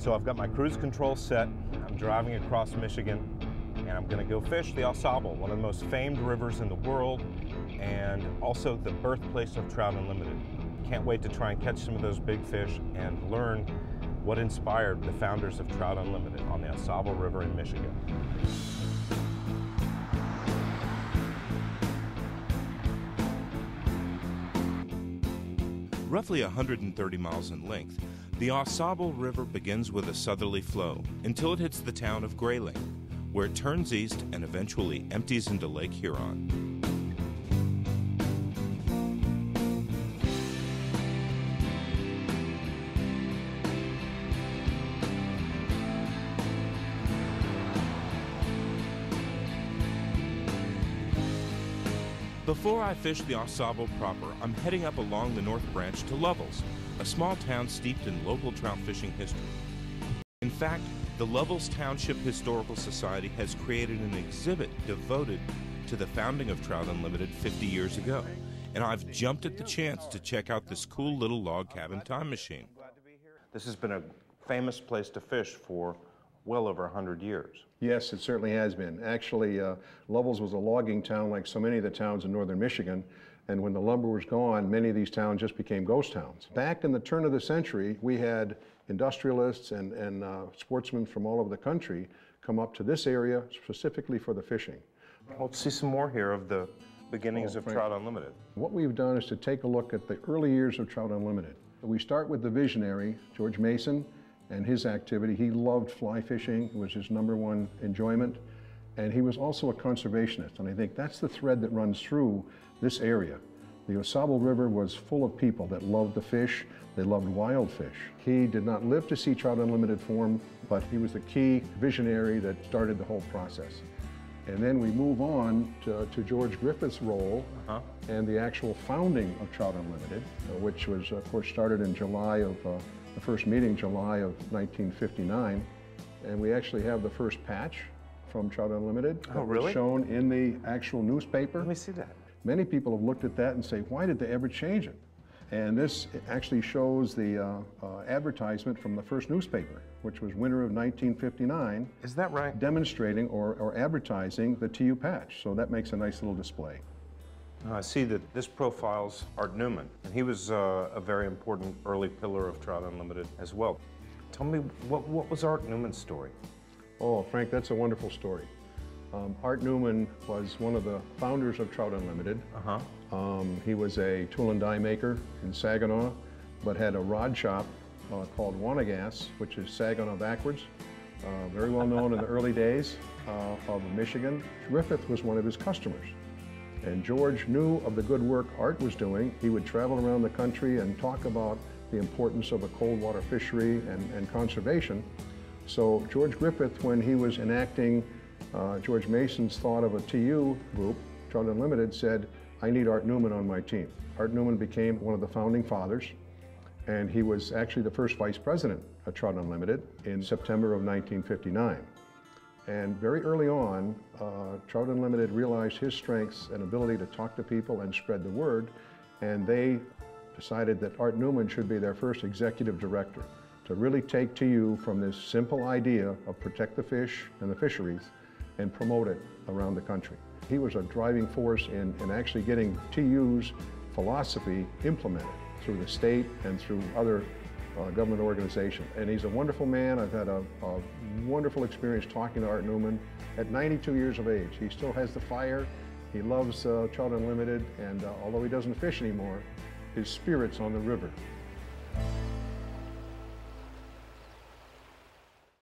So I've got my cruise control set. I'm driving across Michigan and I'm gonna go fish the Au Sable, one of the most famed rivers in the world and also the birthplace of Trout Unlimited. Can't wait to try and catch some of those big fish and learn what inspired the founders of Trout Unlimited on the Au Sable River in Michigan. Roughly 130 miles in length, the Au River begins with a southerly flow until it hits the town of Grayling, where it turns east and eventually empties into Lake Huron. Before I fish the Au proper, I'm heading up along the North Branch to Lovells, a small town steeped in local trout fishing history. In fact, the Lovells Township Historical Society has created an exhibit devoted to the founding of Trout Unlimited 50 years ago, and I've jumped at the chance to check out this cool little log cabin time machine. This has been a famous place to fish for well over 100 years. Yes, it certainly has been. Actually, uh, Lovells was a logging town like so many of the towns in northern Michigan, and when the lumber was gone, many of these towns just became ghost towns. Back in the turn of the century, we had industrialists and, and uh, sportsmen from all over the country come up to this area specifically for the fishing. Let's see some more here of the beginnings Oh, of Trout Unlimited. What we've done is to take a look at the early years of Trout Unlimited. We start with the visionary, George Mason, and his activity. He loved fly fishing, it was his number one enjoyment, and he was also a conservationist. And I think that's the thread that runs through this area. The Sable River was full of people that loved the fish, they loved wild fish. He did not live to see Trout Unlimited form, but he was the key visionary that started the whole process. And then we move on to, to George Griffith's role and the actual founding of Trout Unlimited, uh, which was, of course, started in July of, uh, the first meeting, July of 1959. And we actually have the first patch from Trout Unlimited. Oh, really? Shown in the actual newspaper. Let me see that. Many people have looked at that and say, why did they ever change it? And this actually shows the uh, uh, advertisement from the first newspaper, which was winter of 1959 Is that right? demonstrating or, or advertising the TU patch. So that makes a nice little display. Uh, I see that this profiles Art Neumann, and he was uh, a very important early pillar of Trout Unlimited as well. Tell me, what, what was Art Neumann's story? Oh, Frank, that's a wonderful story. Um, Art Neumann was one of the founders of Trout Unlimited. Uh-huh. Um, he was a tool and die maker in Saginaw, but had a rod shop uh, called Wanigas, which is Saginaw backwards. Uh, very well known in the early days uh, of Michigan. Griffith was one of his customers. And George knew of the good work Art was doing. He would travel around the country and talk about the importance of a cold water fishery and, and conservation. So George Griffith, when he was enacting uh, George Mason's thought of a TU group, Trout Unlimited, said, I need Art Neumann on my team. Art Neumann became one of the founding fathers, and he was actually the first vice president of Trout Unlimited in September of 1959. And very early on, uh, Trout Unlimited realized his strengths and ability to talk to people and spread the word, and they decided that Art Newman should be their first executive director to really take to you from this simple idea of protect the fish and the fisheries and promote it around the country. He was a driving force in, in actually getting TU's philosophy implemented through the state and through other uh, government organizations. And he's a wonderful man. I've had a, a wonderful experience talking to Art Neumann. At 92 years of age, he still has the fire. He loves uh, Trout Unlimited, and uh, although he doesn't fish anymore, his spirit's on the river.